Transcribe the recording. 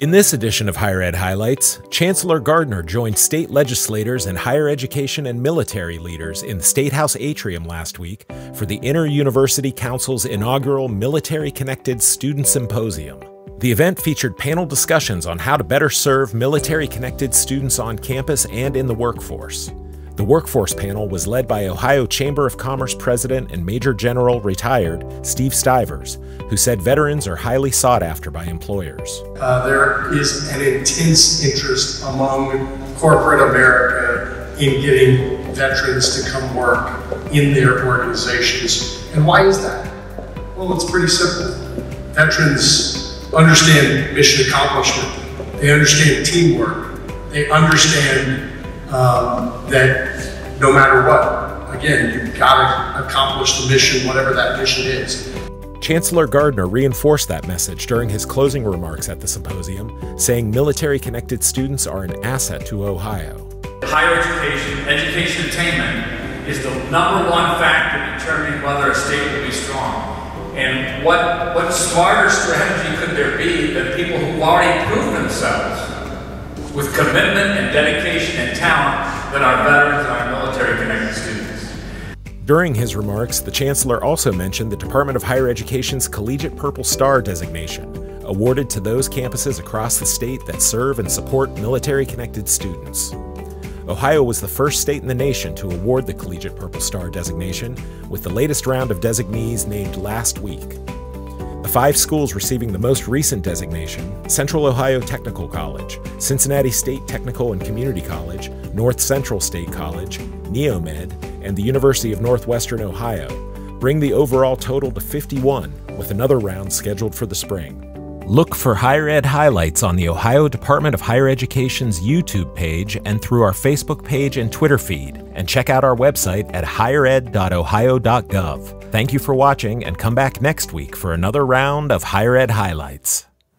In this edition of Higher Ed Highlights, Chancellor Gardner joined state legislators and higher education and military leaders in the State House atrium last week for the Inter-University Council's inaugural Military Connected Student Symposium. The event featured panel discussions on how to better serve military connected students on campus and in the workforce. The workforce panel was led by Ohio Chamber of Commerce President and Major General retired Steve Stivers, who said veterans are highly sought after by employers. Uh, there is an intense interest among corporate America in getting veterans to come work in their organizations. And why is that? Well, it's pretty simple. Veterans understand mission accomplishment, they understand teamwork, they understand um, that no matter what, again, you've got to accomplish the mission, whatever that mission is. Chancellor Gardner reinforced that message during his closing remarks at the symposium, saying military connected students are an asset to Ohio. Higher education, education attainment, is the number one factor determining whether a state will be strong. And what, what smarter strategy could there be than people who've already proved themselves with commitment and dedication and talent than our veterans and our military connected students. During his remarks, the Chancellor also mentioned the Department of Higher Education's Collegiate Purple Star designation, awarded to those campuses across the state that serve and support military connected students. Ohio was the first state in the nation to award the Collegiate Purple Star designation, with the latest round of designees named last week. Five schools receiving the most recent designation Central Ohio Technical College, Cincinnati State Technical and Community College, North Central State College, Neomed, and the University of Northwestern Ohio bring the overall total to 51, with another round scheduled for the spring. Look for higher ed highlights on the Ohio Department of Higher Education's YouTube page and through our Facebook page and Twitter feed, and check out our website at highered.ohio.gov. Thank you for watching and come back next week for another round of Higher Ed Highlights.